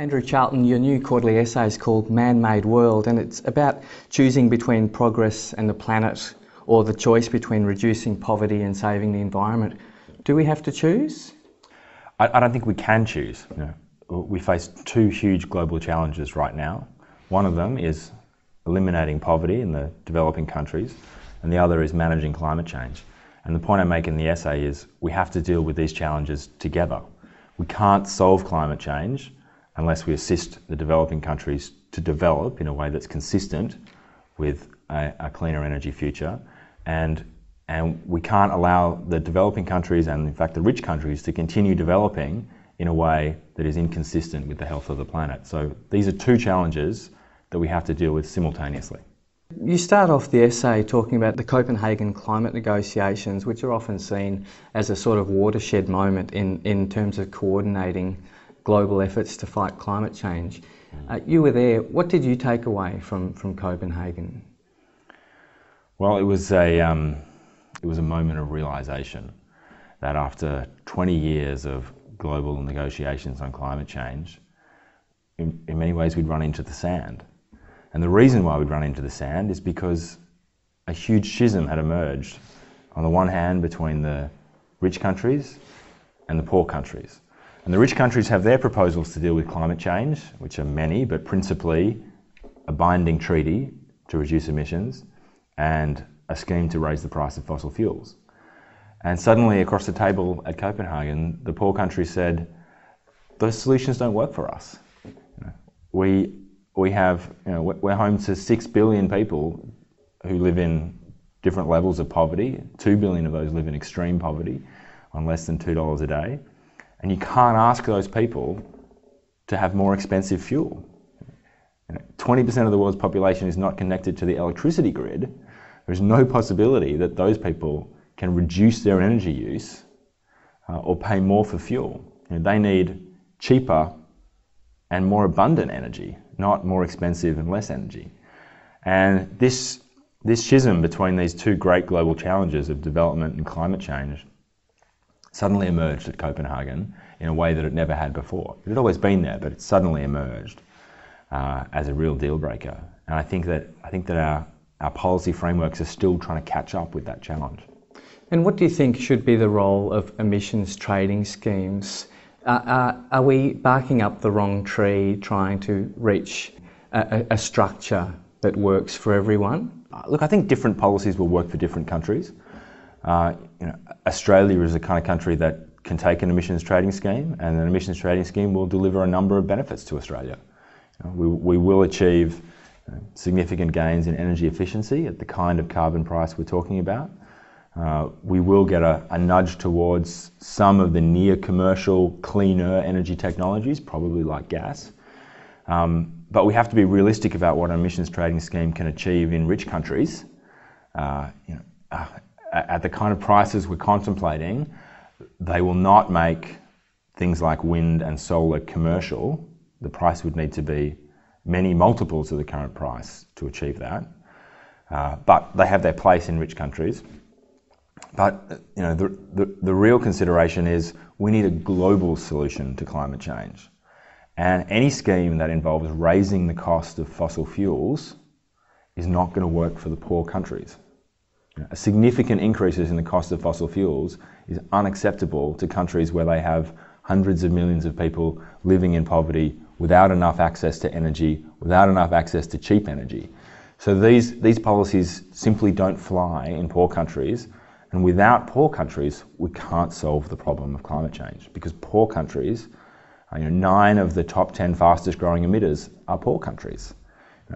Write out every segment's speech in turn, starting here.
Andrew Charlton, your new quarterly essay is called Man Made World, and it's about choosing between progress and the planet or the choice between reducing poverty and saving the environment. Do we have to choose? I, I don't think we can choose. Know, we face two huge global challenges right now. One of them is eliminating poverty in the developing countries, and the other is managing climate change. And the point I make in the essay is we have to deal with these challenges together. We can't solve climate change unless we assist the developing countries to develop in a way that's consistent with a, a, cleaner energy future. And, and we can't allow the developing countries and, in fact, the rich countries to continue developing in a way that is inconsistent with the health of the planet. So these are two challenges that we have to deal with simultaneously. You start off the essay talking about the Copenhagen climate negotiations, which are often seen as a sort of watershed moment in, in terms of coordinating global efforts to fight climate change. Uh, you were there. What did you take away from, from Copenhagen? Well, it was a um, it was a moment of realization that after 20 years of global negotiations on climate change, in, in many ways we'd run into the sand. And the reason why we'd run into the sand is because a huge schism had emerged on the one hand between the rich countries and the poor countries. And the rich countries have their proposals to deal with climate change, which are many, but principally a binding treaty to reduce emissions and a scheme to raise the price of fossil fuels. And suddenly, across the table at Copenhagen, the poor countries said, those solutions don't work for us. We, we have, you know, we're home to six billion people who live in different levels of poverty. Two billion of those live in extreme poverty on less than $2 a day. And you can't ask those people to have more expensive fuel. 20% of the world's population is not connected to the electricity grid. There's no possibility that those people can reduce their energy use uh, or pay more for fuel. You know, they need cheaper and more abundant energy, not more expensive and less energy. And this, this schism between these two great global challenges of development and climate change suddenly emerged at Copenhagen in a way that it never had before. It had always been there, but it suddenly emerged uh, as a real deal breaker. And I think that, I think that our, our policy frameworks are still trying to catch up with that challenge. And what do you think should be the role of emissions trading schemes? Uh, uh, are we barking up the wrong tree trying to reach a, a structure that works for everyone? Uh, look, I think different policies will work for different countries. Uh, you know, Australia is the kind of country that can take an emissions trading scheme, and an emissions trading scheme will deliver a number of benefits to Australia. You know, we, we will achieve significant gains in energy efficiency at the kind of carbon price we're talking about. Uh, we will get a, a, nudge towards some of the near commercial, cleaner energy technologies, probably like gas. Um, but we have to be realistic about what an emissions trading scheme can achieve in rich countries. Uh, you know, uh, at the kind of prices we're contemplating, they will not make things like wind and solar commercial. The price would need to be many multiples of the current price to achieve that. Uh, but they have their place in rich countries. But you know, the, the, the real consideration is we need a global solution to climate change. And any scheme that involves raising the cost of fossil fuels is not going to work for the poor countries. A significant increases in the cost of fossil fuels is unacceptable to countries where they have hundreds of millions of people living in poverty without enough access to energy, without enough access to cheap energy. So these, these policies simply don't fly in poor countries. And without poor countries, we can't solve the problem of climate change because poor countries, you know, nine of the top 10 fastest growing emitters are poor countries.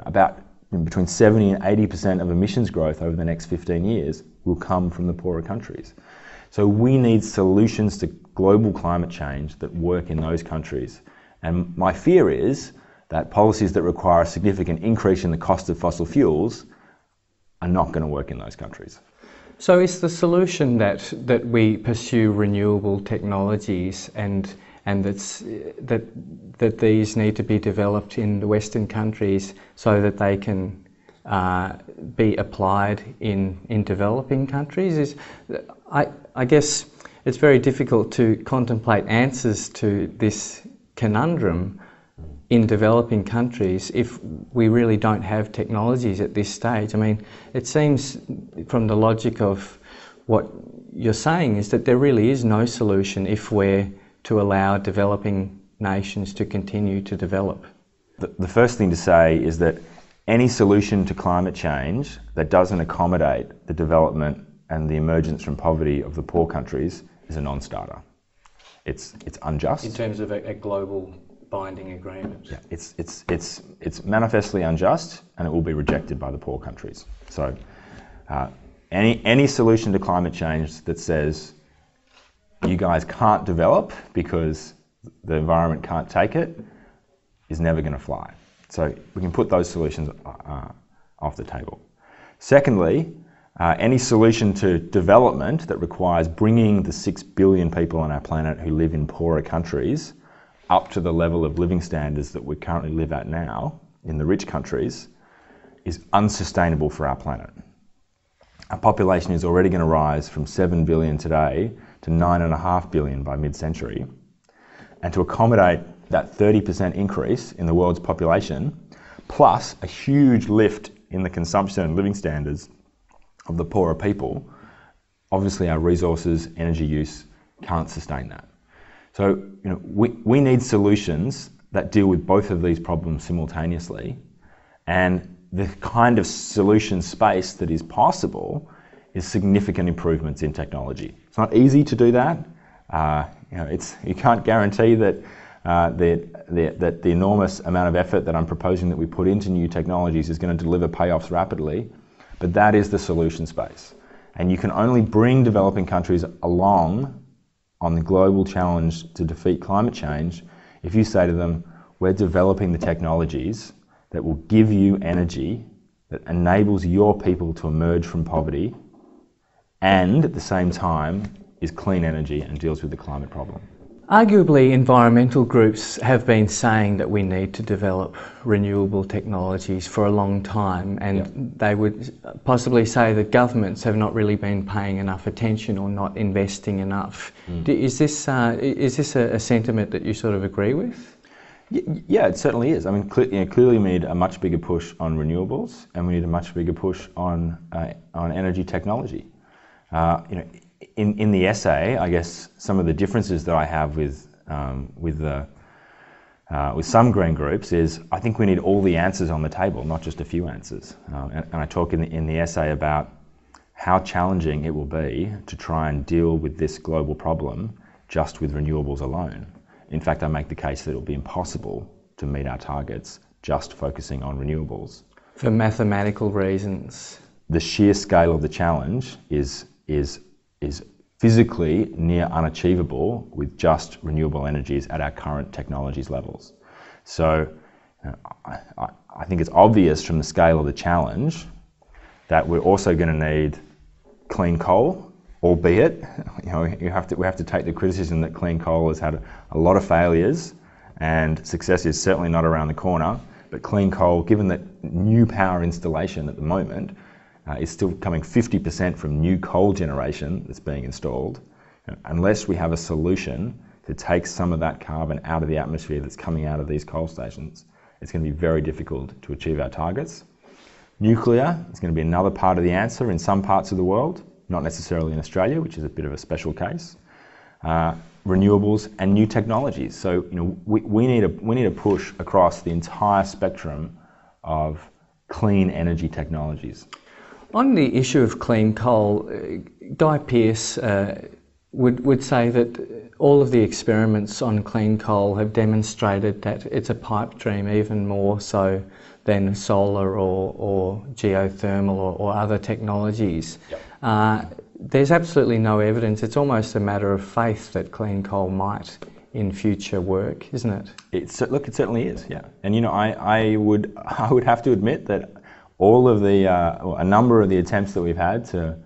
About between 70 and 80% of emissions growth over the next 15 years will come from the poorer countries. So we need solutions to global climate change that work in those countries. And my fear is that policies that require a significant increase in the cost of fossil fuels are not going to work in those countries. So is the solution that, that we pursue renewable technologies and and that, that these need to be developed in the Western countries so that they can uh, be applied in, in developing countries is, I, I guess it's very difficult to contemplate answers to this conundrum in developing countries if we really don't have technologies at this stage. I mean, it seems from the logic of what you're saying is that there really is no solution if we're to allow developing nations to continue to develop. The, the first thing to say is that any solution to climate change that doesn't accommodate the development and the emergence from poverty of the poor countries is a non-starter. It's, it's unjust. In terms of a, a global binding agreement. Yeah, it's, it's, it's, it's manifestly unjust and it will be rejected by the poor countries. So uh, any, any solution to climate change that says you guys can't develop because the environment can't take it is never going to fly. So we can put those solutions uh, off the table. Secondly, uh, any solution to development that requires bringing the 6 billion people on our planet who live in poorer countries up to the level of living standards that we currently live at now in the rich countries is unsustainable for our planet. Our population is already going to rise from 7 billion today to 9.5 billion by mid century. And to accommodate that 30% increase in the world's population, plus a huge lift in the consumption and living standards of the poorer people, obviously our resources, energy use can't sustain that. So you know, we, we need solutions that deal with both of these problems simultaneously. And the kind of solution space that is possible is significant improvements in technology. It's not easy to do that. Uh, you, know, it's, you can't guarantee that, uh, the, the, that the enormous amount of effort that I'm proposing that we put into new technologies is going to deliver payoffs rapidly, but that is the solution space. And you can only bring developing countries along on the global challenge to defeat climate change if you say to them, we're developing the technologies that will give you energy that enables your people to emerge from poverty and at the same time is clean energy and deals with the climate problem. Arguably, environmental groups have been saying that we need to develop renewable technologies for a long time, and yeah. they would possibly say that governments have not really been paying enough attention or not investing enough. Mm. Is this uh, is this a, a, sentiment that you sort of agree with? Yeah, it certainly is. I mean, cl- you know, clearly we need a much bigger push on renewables, and we need a much bigger push on uh, on energy technology. Uh, you know, in, in the essay, I guess some of the differences that I have with, um, with, the, uh, with some green groups is I think we need all the answers on the table, not just a few answers. Uh, and, and, I talk in the, in the essay about how challenging it will be to try and deal with this global problem just with renewables alone. In fact, I make the case that it will be impossible to meet our targets just focusing on renewables. For mathematical reasons. The sheer scale of the challenge is, is is physically near unachievable with just renewable energies at our current technologies levels. So I, I, I think it's obvious from the scale of the challenge that we're also going to need clean coal, albeit you know you have to, we have to take the criticism that clean coal has had a lot of failures and success is certainly not around the corner. But clean coal, given that new power installation at the moment uh, is still coming 50% from new coal generation that's being installed. Unless we have a solution to take some of that carbon out of the atmosphere that's coming out of these coal stations, it's going to be very difficult to achieve our targets. Nuclear is going to be another part of the answer in some parts of the world, not necessarily in Australia, which is a bit of a special case. Uh, renewables and new technologies. So you know, we, we, need a, we need a push across the entire spectrum of clean energy technologies. On the issue of clean coal, uh, Guy Pearse uh, would, would say that all of the experiments on clean coal have demonstrated that it's a pipe dream, even more so than solar or, or geothermal or, or other technologies. Yep. Uh, there's absolutely no evidence. It's almost a matter of faith that clean coal might in future work, isn't it? It's, look, it certainly is, yeah. And you know, I, I, would, I would have to admit that all of the, uh, a number of the attempts that we've had to,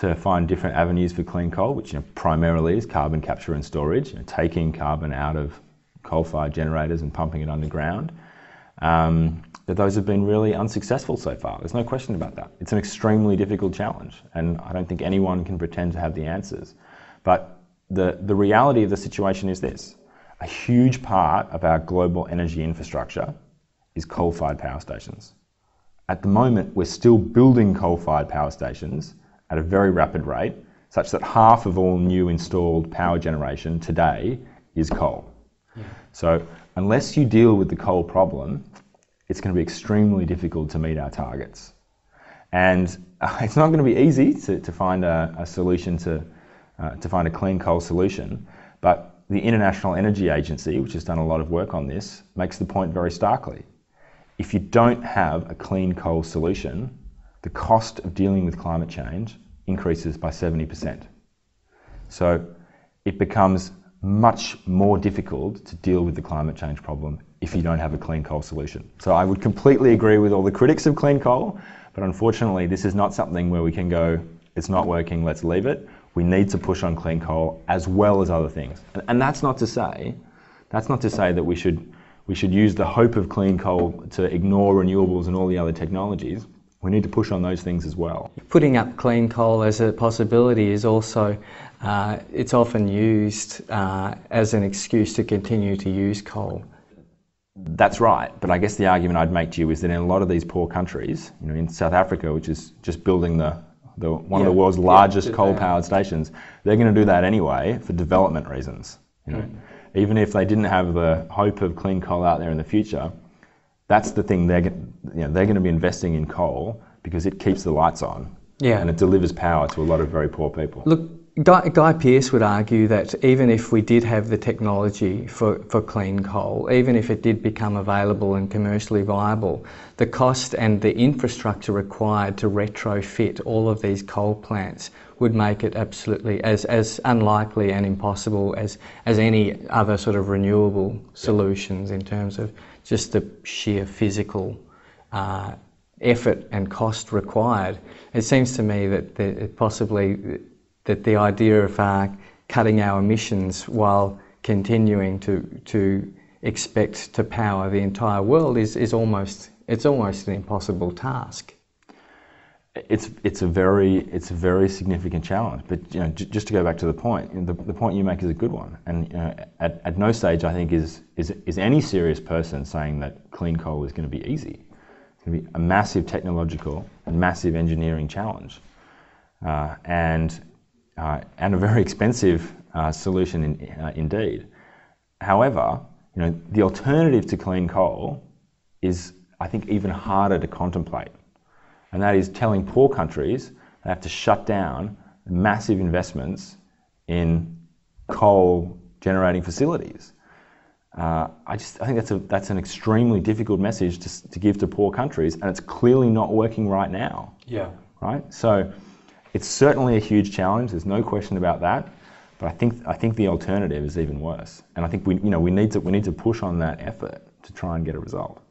to find different avenues for clean coal, which you know, primarily is carbon capture and storage, you know, taking carbon out of coal-fired generators and pumping it underground, um, that those have been really unsuccessful so far. There's no question about that. It's an extremely difficult challenge, and I don't think anyone can pretend to have the answers. But the, the reality of the situation is this. a huge part of our global energy infrastructure is coal fired power stations. At the moment, we're still building coal fired power stations at a very rapid rate, such that half of all new installed power generation today is coal. Yeah. So, unless you deal with the coal problem, it's going to be extremely difficult to meet our targets. And uh, it's not going to be easy to, to find a, a solution to, uh, to find a clean coal solution, but the International Energy Agency, which has done a lot of work on this, makes the point very starkly. If you don't have a clean coal solution, the cost of dealing with climate change increases by 70%. So it becomes much more difficult to deal with the climate change problem if you don't have a clean coal solution. So I would completely agree with all the critics of clean coal, but unfortunately, this is not something where we can go, it's not working, let's leave it. We need to push on clean coal as well as other things. And, and that's not to say, that's not to say that we should, we should use the hope of clean coal to ignore renewables and all the other technologies. We need to push on those things as well. Putting up clean coal as a possibility is also, uh, it's often used uh, as an excuse to continue to use coal. That's right, but I guess the argument I'd make to you is that in a lot of these poor countries, you know, in South Africa, which is just building the the, one yeah. of the world's largest yeah, coal-powered stations, they're going to do that anyway for development reasons. You know, mm. Even if they didn't have the hope of clean coal out there in the future, that's the thing they're you know, they're going to be investing in coal because it keeps the lights on. Yeah. And it delivers power to a lot of very poor people. Look, Guy, Guy Pearse would argue that even if we did have the technology for, for clean coal, even if it did become available and commercially viable, the cost and the infrastructure required to retrofit all of these coal plants would make it absolutely as, as unlikely and impossible as, as any other sort of renewable solutions in terms of just the sheer physical uh, effort and cost required. It seems to me that the, possibly that the idea of uh, cutting our emissions while continuing to, to expect to power the entire world is, is almost, it's almost an impossible task. It's, it's, a very, it's a very significant challenge, but you know, just to go back to the point, the, the point you make is a good one. And you know, at, at no stage, I think, is, is, is any serious person saying that clean coal is going to be easy. It's going to be a massive technological and massive engineering challenge. Uh, and and a very expensive uh, solution in, uh, indeed. However, you know, the alternative to clean coal is, I think, even harder to contemplate. And that is telling poor countries they have to shut down massive investments in coal generating facilities. Uh, I just I think that's a that's an extremely difficult message to, to give to poor countries, and it's clearly not working right now. Yeah. Right. So it's certainly a huge challenge. There's no question about that. But I think I think the alternative is even worse. And I think we you know we need to we need to push on that effort to try and get a result.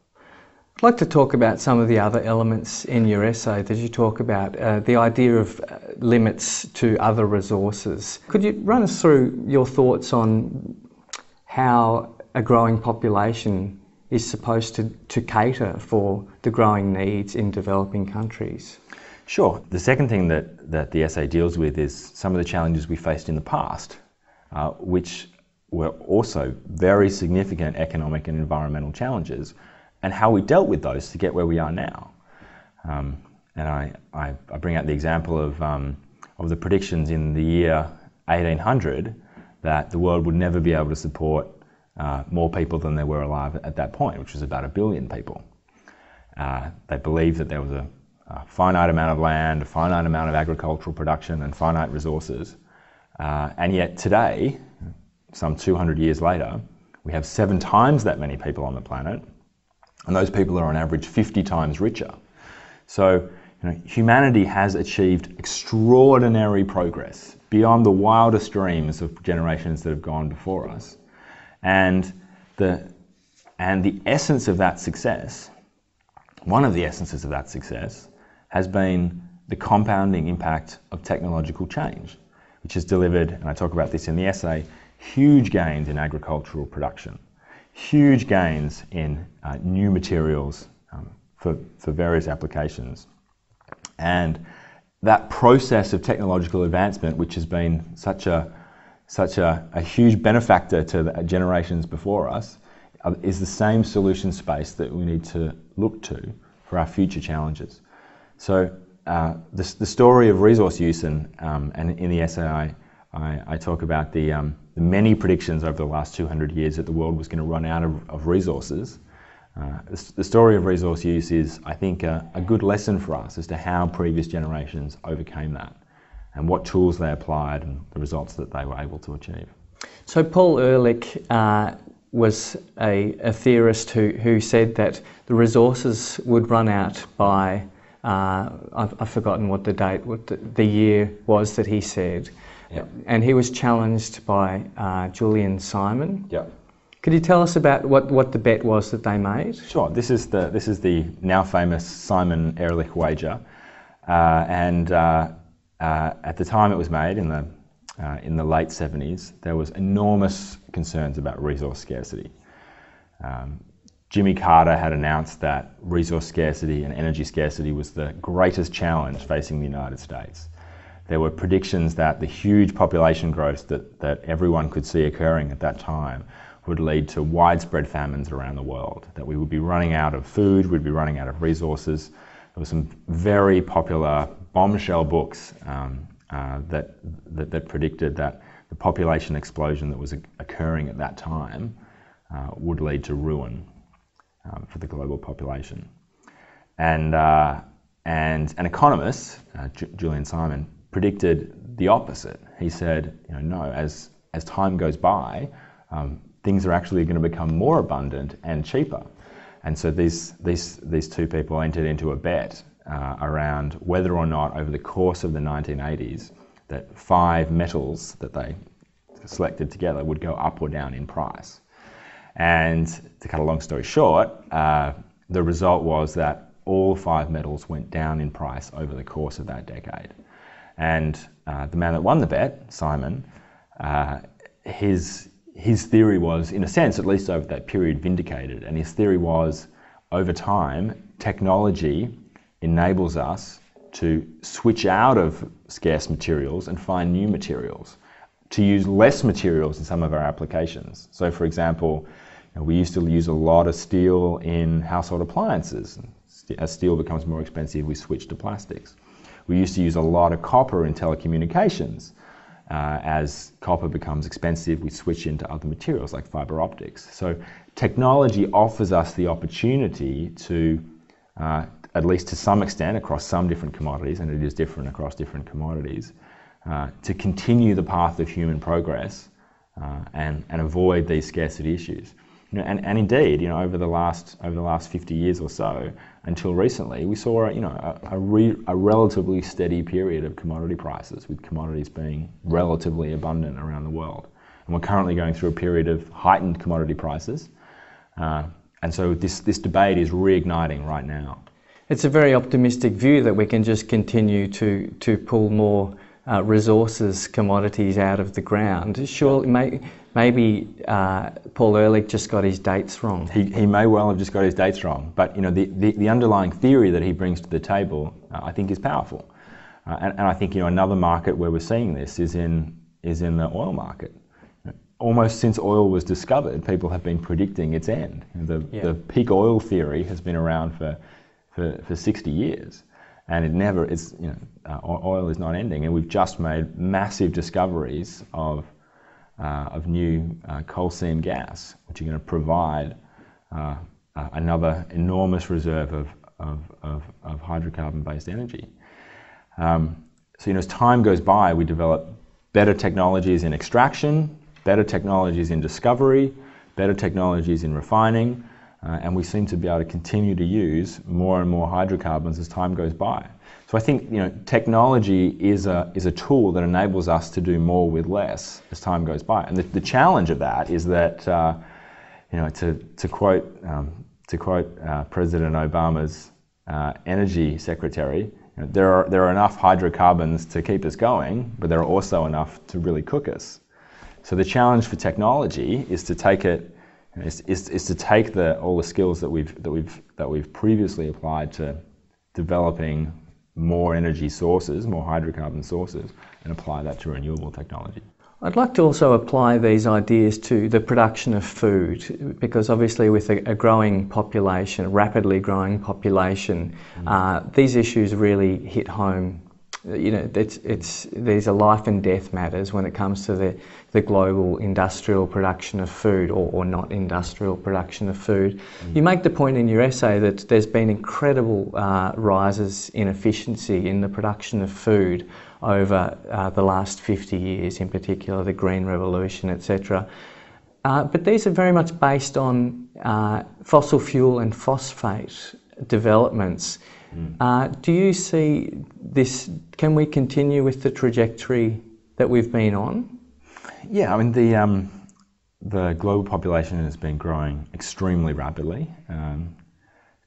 I'd like to talk about some of the other elements in your essay that you talk about, uh, the idea of uh, limits to other resources. Could you run us through your thoughts on how a growing population is supposed to, to cater for the growing needs in developing countries? Sure. The second thing that, that the essay deals with is some of the challenges we faced in the past, uh, which were also very significant economic and environmental challenges, and how we dealt with those to get where we are now. Um, and I, I, I, bring out the example of, um, of the predictions in the year 1800 that the world would never be able to support uh, more people than there were alive at that point, which was about a billion people. Uh, they believed that there was a a finite amount of land, a finite amount of agricultural production, and finite resources. Uh, and yet today, some 200 years later, we have seven times that many people on the planet, and those people are on average 50 times richer. So, you know, humanity has achieved extraordinary progress beyond the wildest dreams of generations that have gone before us. And the, and the essence of that success, one of the essences of that success, has been the compounding impact of technological change, which has delivered, and I talk about this in the essay, huge gains in agricultural production, huge gains in uh, new materials um, for, for various applications. And that process of technological advancement, which has been such a such a, a huge benefactor to the generations before us, uh, is the same solution space that we need to look to for our future challenges. So uh, the, the story of resource use and, um, and in the essay I, I, I talk about the, um, the many predictions over the last 200 years that the world was going to run out of, of resources. Uh, the, the, story of resource use is, I think, a, a good lesson for us as to how previous generations overcame that and what tools they applied and the results that they were able to achieve. So Paul Ehrlich uh, was a, a, theorist who, who said that the resources would run out by, uh, I've, I've, forgotten what the date, what the, the year was that he said. Yep. And he was challenged by uh, Julian Simon. Yep. Could you tell us about what, what the bet was that they made? Sure. This is the, this is the now famous Simon Ehrlich wager. Uh, and uh, uh, at the time it was made in the, uh, in the late 70s, there was enormous concerns about resource scarcity. Um, Jimmy Carter had announced that resource scarcity and energy scarcity was the greatest challenge facing the United States. There were predictions that the huge population growth that, that everyone could see occurring at that time would lead to widespread famines around the world, that we would be running out of food, we'd be running out of resources. There were some very popular bombshell books um, uh, that, that, that, predicted that the population explosion that was occurring at that time uh, would lead to ruin um, for the global population. And, uh, and an economist, uh, J- Julian Simon, predicted the opposite. He said, you know, no, as, as time goes by, um, things are actually going to become more abundant and cheaper. And so these, these, these two people entered into a bet uh, around whether or not over the course of the 1980s that five metals that they selected together would go up or down in price. And to cut a long story short, uh, the result was that all five metals went down in price over the course of that decade. And uh, the man that won the bet, Simon, uh, his, his theory was, in a sense, at least over that period, vindicated. And his theory was over time, technology enables us to switch out of scarce materials and find new materials, to use less materials in some of our applications. So, for example, know, we used to use a lot of steel in household appliances. As steel becomes more expensive, we switch to plastics. We used to use a lot of copper in telecommunications. Uh, as copper becomes expensive, we switch into other materials like fiber optics. So, technology offers us the opportunity to uh, at least to some extent, across some different commodities, and it is different across different commodities, uh, to continue the path of human progress uh, and, and avoid these scarcity issues. You know, and, and indeed, you know, over the last over the last 50 years or so, until recently, we saw you know a, a, re, a relatively steady period of commodity prices, with commodities being relatively abundant around the world. And we're currently going through a period of heightened commodity prices, uh, and so this this debate is reigniting right now. It's a very optimistic view that we can just continue to, to pull more uh, resources, commodities out of the ground. Surely, may, maybe uh, Paul Ehrlich just got his dates wrong. He, he may well have just got his dates wrong, but you know the, the, the underlying theory that he brings to the table, uh, I think, is powerful. Uh, and, and I think you know another market where we're seeing this is in is in the oil market almost since oil was discovered, people have been predicting its end. The, yeah. the peak oil theory has been around for for, for 60 years. And it never is, you know, uh, oil is not ending. And we've just made massive discoveries of, of new uh, coal seam gas, which are going to provide uh, uh, another enormous reserve of, of, of, of hydrocarbon based energy. Um, so, you know, as time goes by, we develop better technologies in extraction, better technologies in discovery, better technologies in refining, uh, and we seem to be able to continue to use more and more hydrocarbons as time goes by. So I think you know technology is a is a tool that enables us to do more with less as time goes by. And the, the challenge of that is that uh, you know to to quote um, to quote uh, President Obama's uh, energy secretary, you know, there are there are enough hydrocarbons to keep us going, but there are also enough to really cook us. So the challenge for technology is to take it is, is, is to take the, all the skills that we've, that, we've, that we've previously applied to developing more energy sources, more hydrocarbon sources, and apply that to renewable technology. I'd like to also apply these ideas to the production of food because obviously with a, a growing population, rapidly growing population, mm. uh, these issues really hit home. You know, it's, it's, these are life and death matters when it comes to the, the global industrial production of food or, or not industrial production of food. Mm. You make the point in your essay that there's been incredible uh, rises in efficiency in the production of food over uh, the last 50 years, in particular the Green Revolution, etc. Uh, but these are very much based on uh, fossil fuel and phosphate developments. Mm. do you see this? Can we continue with the trajectory that we've been on? Yeah, I mean the um, the global population has been growing extremely rapidly. Um,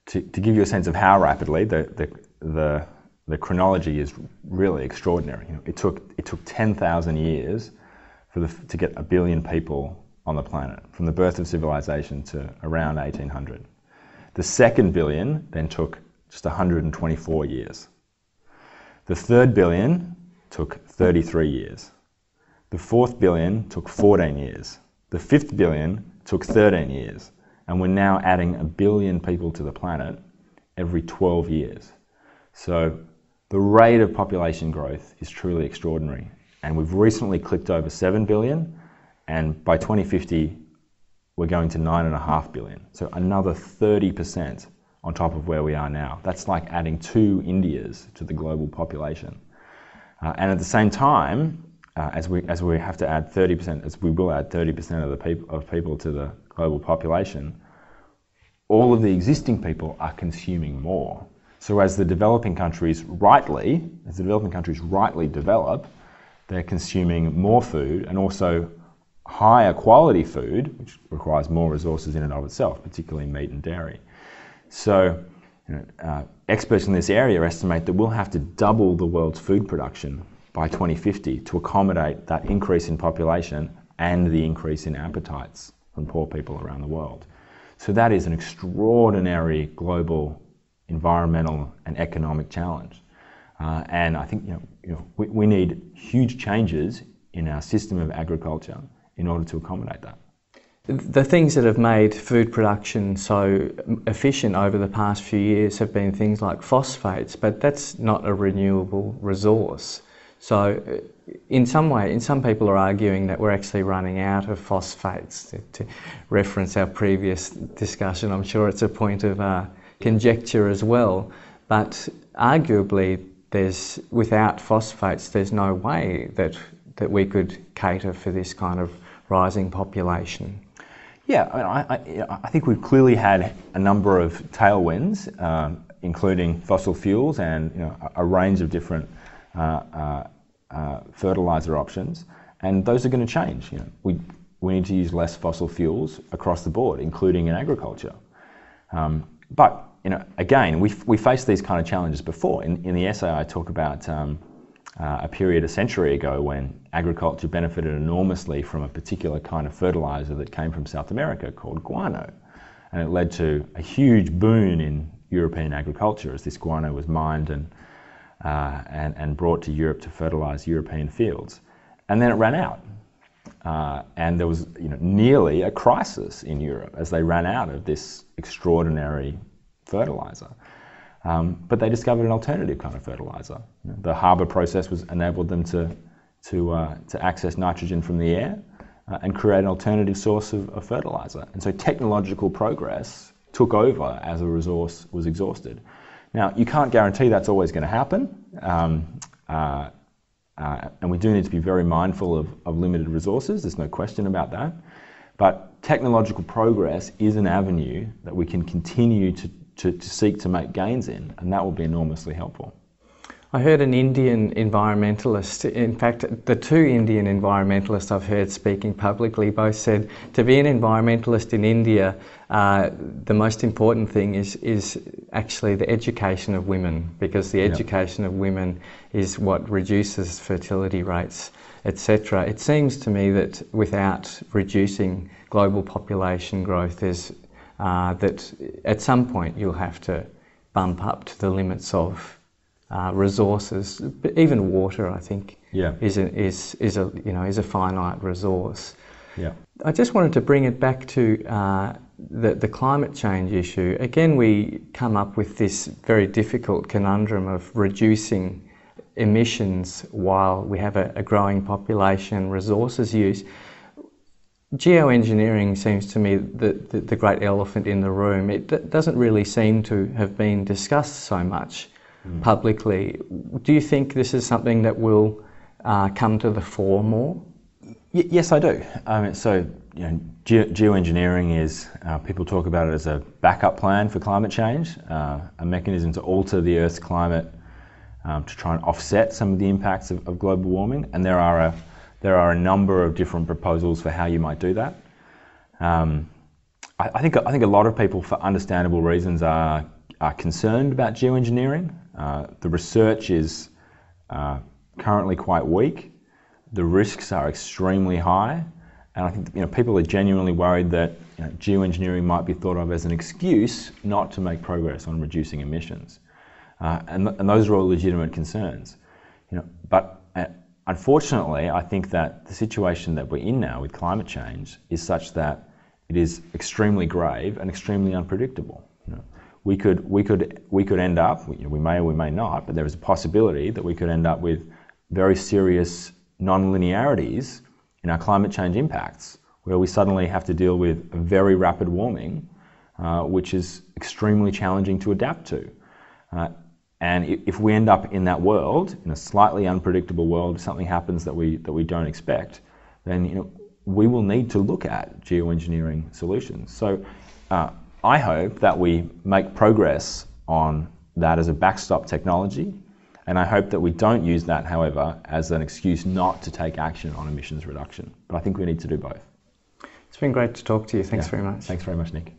to, to, give you a sense of how rapidly, the, the, the the chronology is really extraordinary. You know, it took it took 10,000 years for the, to get a billion people on the planet, from the birth of civilization to around 1800. The second billion then took just 124 years. The third billion took 33 years. The fourth billion took 14 years. The fifth billion took 13 years. And we're now adding a billion people to the planet every 12 years. So the rate of population growth is truly extraordinary. And we've recently clicked over 7 billion, and by 2050, we're going to 9.5 billion. So another 30% on top of where we are now. That's like adding two Indias to the global population. Uh, and at the same time, uh, as, we, as we have to add 30%, as we will add 30% of, the peop- of people to the global population, all of the existing people are consuming more. So as the developing countries rightly, as the developing countries rightly develop, they're consuming more food and also higher quality food, which requires more resources in and of itself, particularly meat and dairy. So you know, uh, experts in this area estimate that we'll have to double the world's food production by 2050 to accommodate that increase in population and the increase in appetites from poor people around the world. So that is an extraordinary global environmental and economic challenge. Uh, and I think you know, you know, we, we need huge changes in our system of agriculture in order to accommodate that. The things that have made food production so efficient over the past few years have been things like phosphates, but that's not a renewable resource. So, uh, in some way, in some people are arguing that we're actually running out of phosphates. To, to reference our previous discussion, I'm sure it's a point of uh, conjecture as well. But arguably, there's without phosphates, there's no way that that we could cater for this kind of rising population. Yeah, I, I, I think we've clearly had a number of tailwinds, um, including fossil fuels and you know, a, range of different uh, uh, uh, fertilizer options, and those are going to change. You know, we we need to use less fossil fuels across the board, including in agriculture. Um, but you know, again, we, we faced these kind of challenges before. In, in the essay, I talk about um, uh, a period a century ago when agriculture benefited enormously from a particular kind of fertilizer that came from South America called guano. And it led to a huge boon in European agriculture as this guano was mined and, uh, and, and brought to Europe to fertilize European fields. And then it ran out. Uh, and there was you know, nearly a crisis in Europe as they ran out of this extraordinary fertilizer. Um, but they discovered an alternative kind of fertilizer. Know, the Haber process was enabled them to, to, uh, to access nitrogen from the air uh, and create an alternative source of, of, fertilizer. And so technological progress took over as a resource was exhausted. Now, you can't guarantee that's always going to happen. Um, uh, uh, and we do need to be very mindful of, of limited resources, there's no question about that. But technological progress is an avenue that we can continue to to, to seek to make gains in, and that will be enormously helpful. I heard an Indian environmentalist, in fact, the two Indian environmentalists I've heard speaking publicly both said to be an environmentalist in India, uh, the most important thing is, is actually the education of women, because the education yep. of women is what reduces fertility rates, etc. It seems to me that without reducing global population growth, there's uh, that at some point you'll have to bump up to the limits of uh, resources, but even water, I think, Yeah. is a, is is a you know is a finite resource. Yeah. I just wanted to bring it back to uh, the, the climate change issue. Again, we come up with this very difficult conundrum of reducing emissions while we have a, a growing population resources use. Geoengineering seems to me the, the, the great elephant in the room. It doesn't really seem to have been discussed so much Mm. publicly. Do you think this is something that will uh, come to the fore more? Y- yes, I do. Mean, so you know, ge- geoengineering is uh, people talk about it as a backup plan for climate change, uh, a mechanism to alter the Earth's climate um, to try and offset some of the impacts of, of global warming. And there are a there are a number of different proposals for how you might do that. Um, I, I think I think a lot of people, for understandable reasons, are are concerned about geoengineering. Uh, the research is uh, currently quite weak. The risks are extremely high, and I think you know people are genuinely worried that you know, geoengineering might be thought of as an excuse not to make progress on reducing emissions, uh, and, th- and those are all legitimate concerns. You know, but uh, unfortunately, I think that the situation that we're in now with climate change is such that it is extremely grave and extremely unpredictable. You know, we could we could we could end up you know, we may or we may not, but there is a possibility that we could end up with very serious non-linearities in our climate change impacts, where we suddenly have to deal with very rapid warming, uh, which is extremely challenging to adapt to. Uh, and if we end up in that world, in a slightly unpredictable world, if something happens that we that we don't expect, then you know we will need to look at geoengineering solutions. So uh, I hope that we make progress on that as a backstop technology, and I hope that we don't use that, however, as an excuse not to take action on emissions reduction. But I think we need to do both. It's been great to talk to you. Thanks Yeah. very much. Thanks very much, Nick.